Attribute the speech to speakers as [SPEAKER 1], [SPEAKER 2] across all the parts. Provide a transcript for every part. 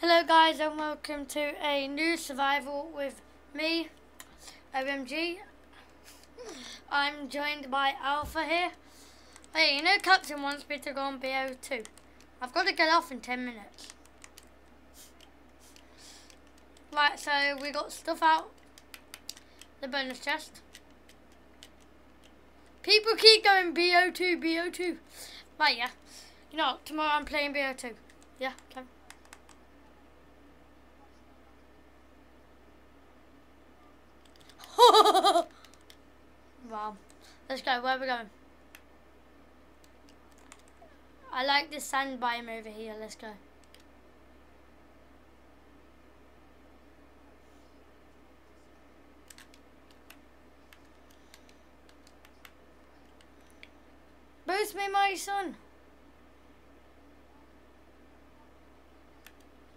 [SPEAKER 1] Hello guys and welcome to a new survival with me, OMG. I'm joined by Alpha here. Hey, you know Captain wants me to go on BO2. I've got to get off in 10 minutes. Right, so we got stuff out. The bonus chest. People keep going BO2, BO2. Right, yeah. You know, tomorrow I'm playing BO2. Yeah, okay. Wow. Let's go. Where are we going? I like this sand biome over here. Let's go. Boost me, my son.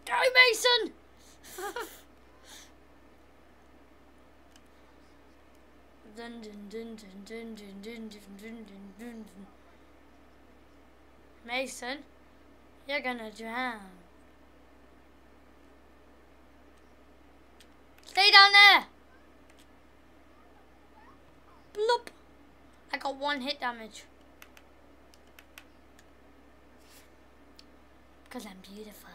[SPEAKER 1] Go, Mason! dun, dun, dun, dun, dun, dun, dun, dun, dun, dun, dun. Mason, you're gonna drown. Stay down there! Bloop! I got one hit damage. Because I'm beautiful.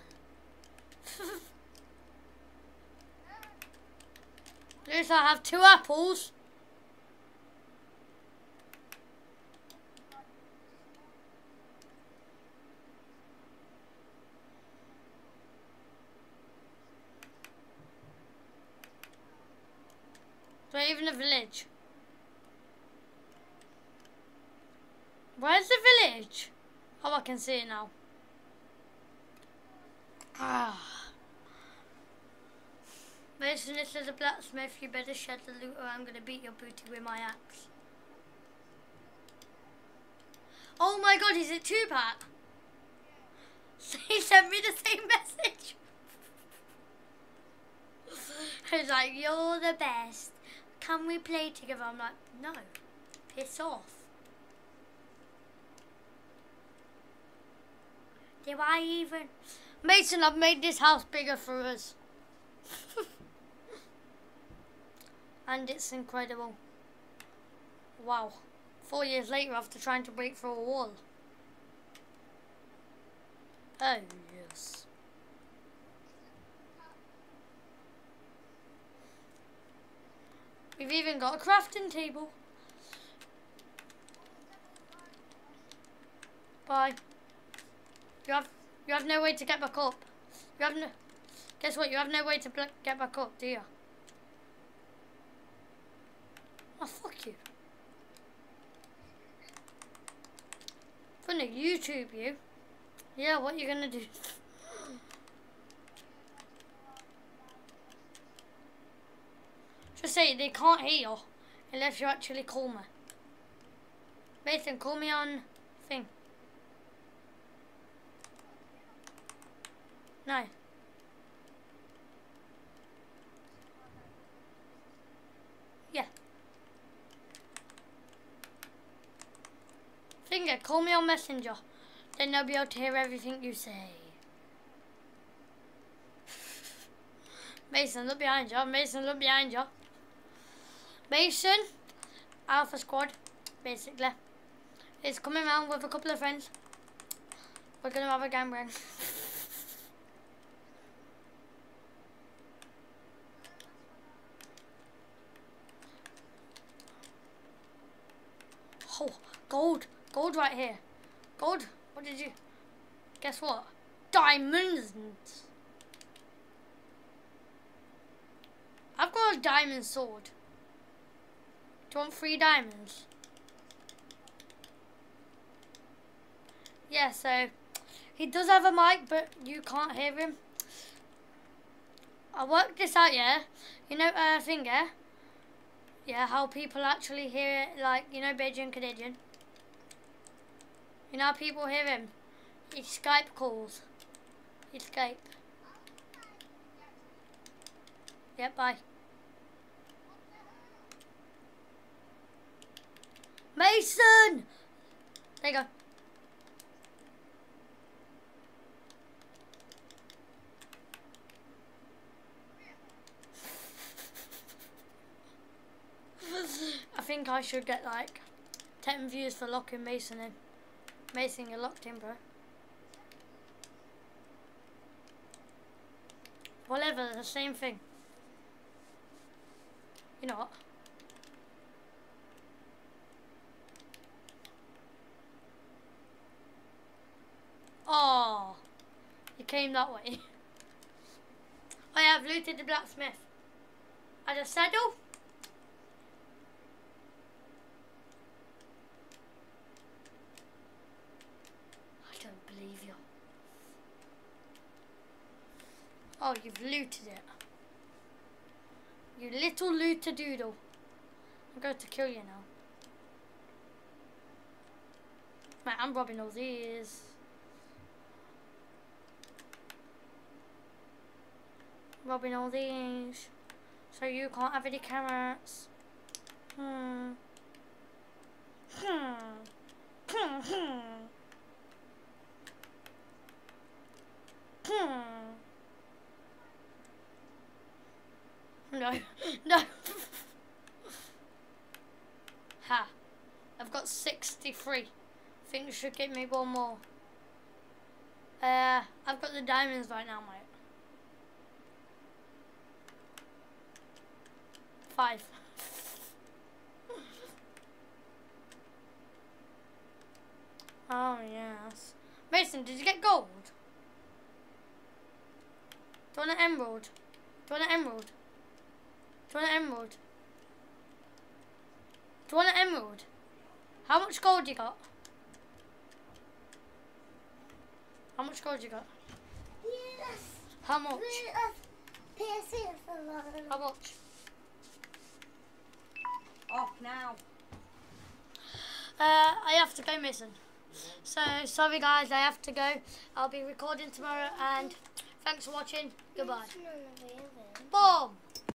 [SPEAKER 1] At least I have two apples. I even a village? Where's the village? Oh, I can see it now. Ah. Mason, this is a blacksmith. You better shed the loot or I'm going to beat your booty with my axe. Oh my god, is it Tupac? he sent me the same message. He's like, you're the best. Can we play together? I'm like, no. Piss off. Do I even... Mason, I've made this house bigger for us. and it's incredible. Wow. Four years later after trying to break through a wall. Oh, yes. We've even got a crafting table. Bye. You have you have no way to get back up. You have no. Guess what? You have no way to get back up, do you? Oh fuck you. Gonna YouTube you. Yeah, what are you gonna do? say they can't hear you unless you actually call me. Mason, call me on thing. No. Yeah. Finger, call me on Messenger. Then they'll be able to hear everything you say. Mason, look behind you. Mason, look behind you. Mason, Alpha Squad, basically, is coming around with a couple of friends. We're going to have a game ring. Oh, gold. Gold right here. Gold. What did you... Guess what? Diamonds. I've got a diamond sword. Do you want three diamonds? Yeah, so... He does have a mic, but you can't hear him. I worked this out, yeah? You know, uh, finger? Yeah, how people actually hear it, like, you know, Beijing Canadian. You know people hear him? He Skype calls. He Skype. Yep, bye. Jason! There you go. I think I should get like 10 views for locking Mason in. Mason, you're locked in, bro. Whatever, the same thing. You know what? You came that way. I have looted the blacksmith. As a saddle. I don't believe you. Oh, you've looted it. You little looter doodle. I'm going to kill you now. I'm robbing all these. Robbing all these. So you can't have any carrots. Hmm. Hmm. Hmm. Hmm. Hmm. No. No. ha. I've got 63. Think should give me one more. Uh, I've got the diamonds right now, mate. Five. oh, yes. Mason, did you get gold? Do you want an emerald? Do you want an emerald? Do you want an emerald? Do you want an emerald? How much gold you got? How much gold you got?
[SPEAKER 2] Yes.
[SPEAKER 1] How much? How much?
[SPEAKER 2] Now.
[SPEAKER 1] Uh, I have to go, missing. So, sorry guys, I have to go. I'll be recording tomorrow and thanks for watching. Goodbye. Boom!